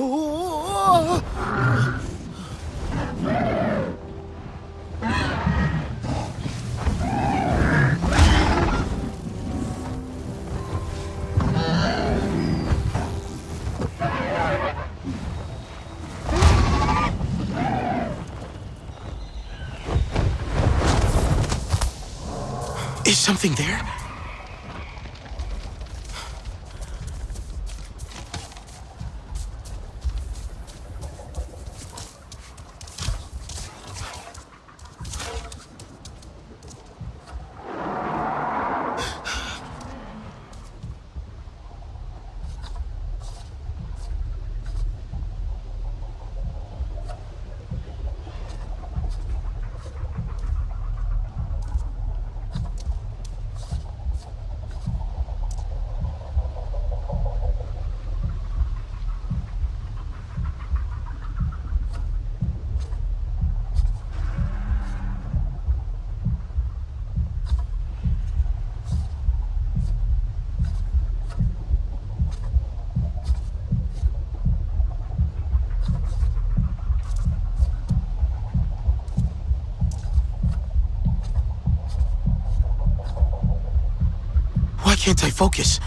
Is something there? Can't I focus?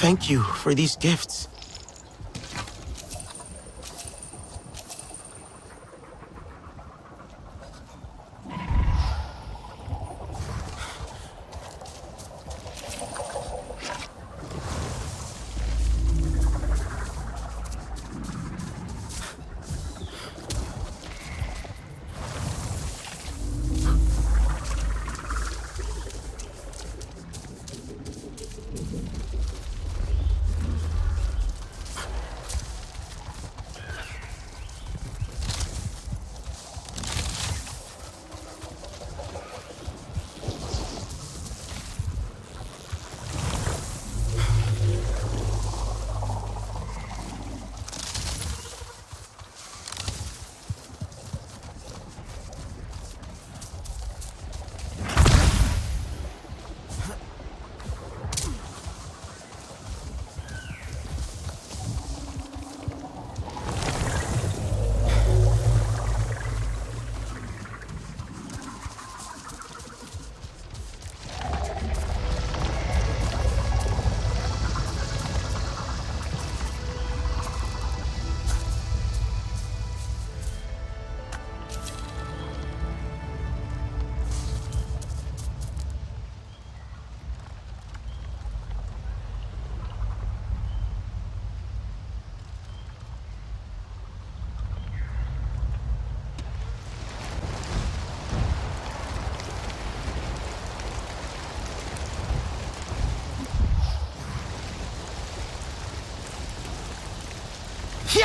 Thank you for these gifts.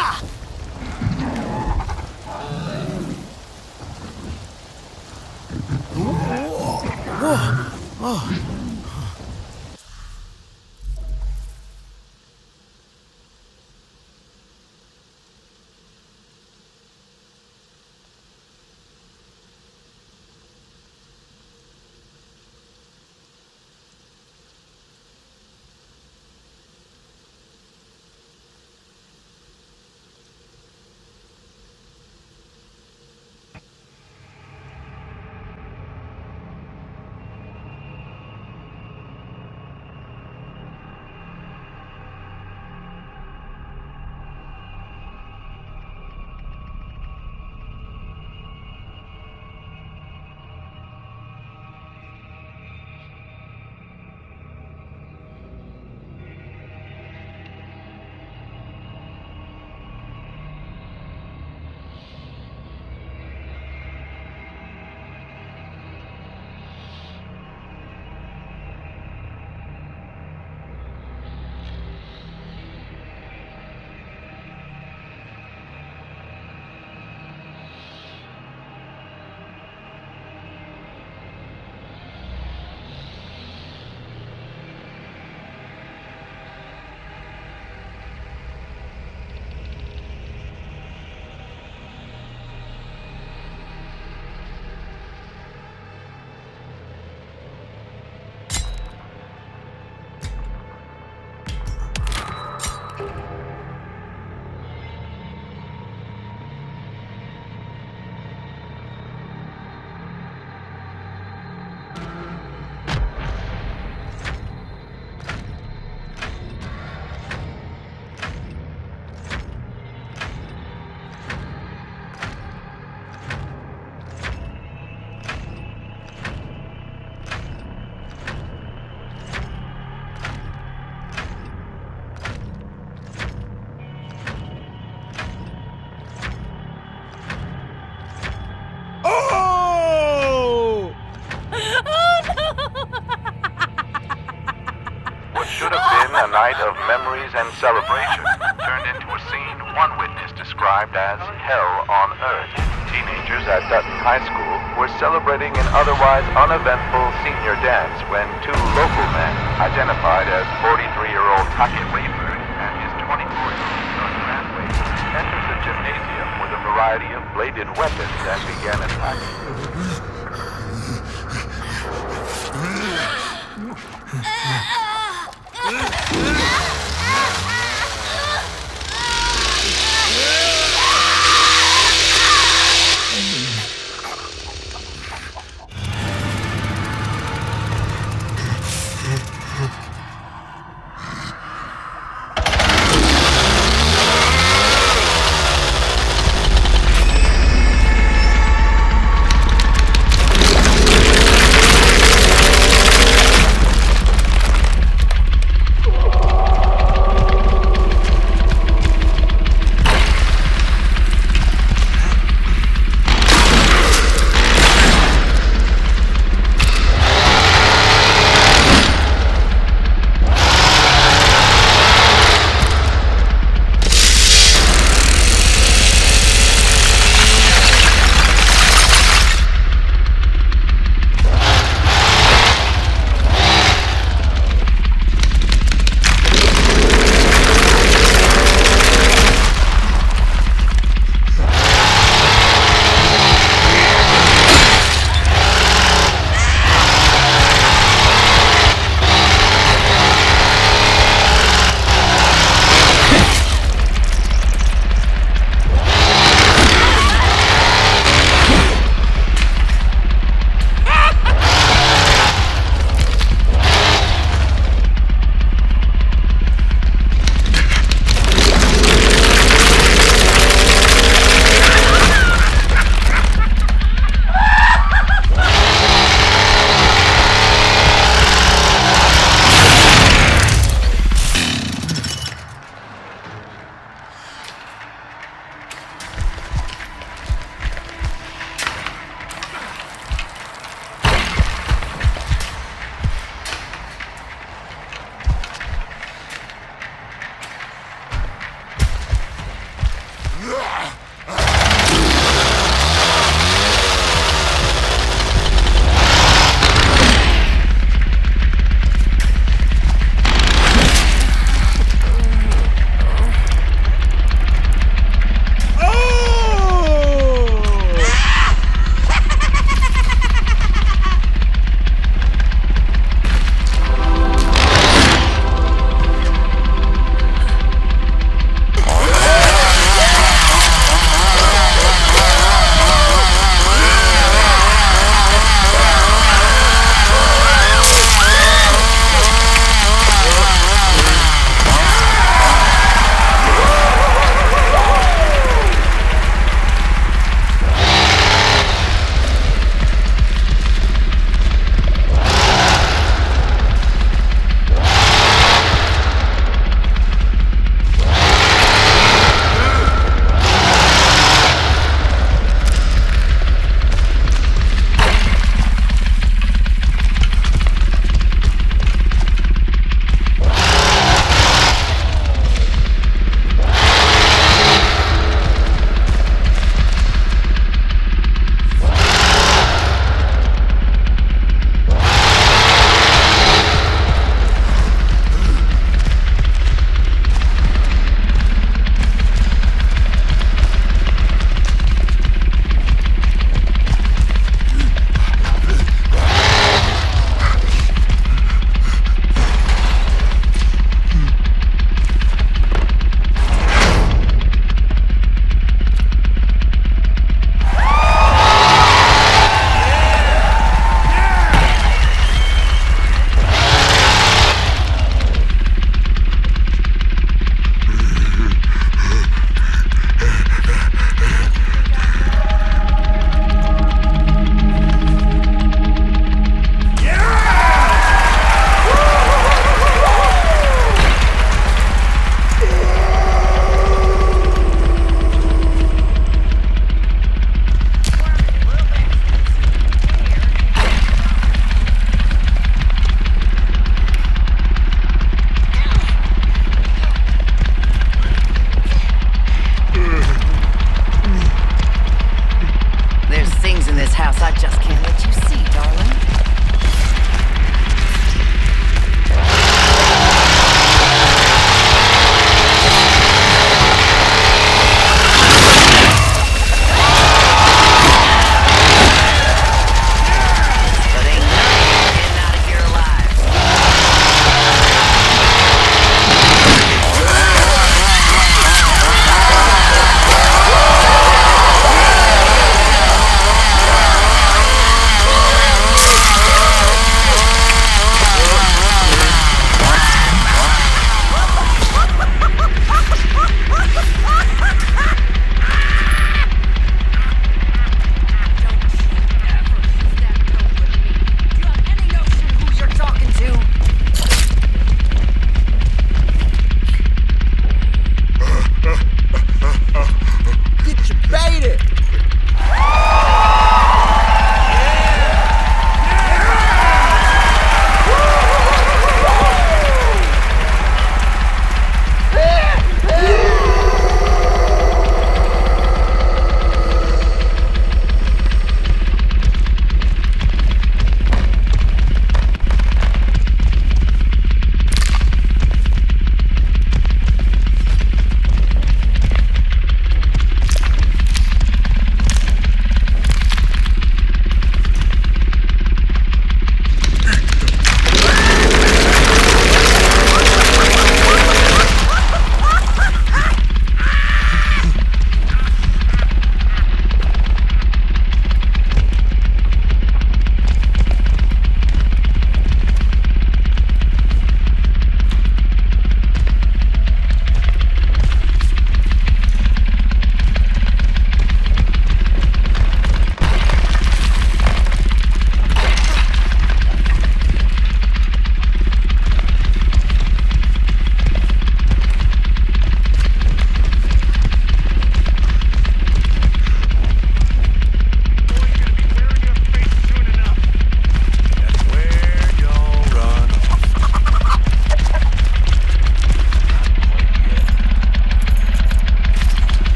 Yeah! Memories and celebration turned into a scene one witness described as hell on earth. Teenagers at Dutton High School were celebrating an otherwise uneventful senior dance when two local men, identified as 43-year-old Taki Rayford and his 24-year-old son entered the gymnasium with a variety of bladed weapons and began attacking.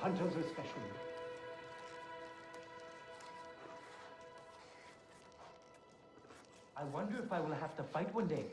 Hunters especially. I wonder if I will have to fight one day.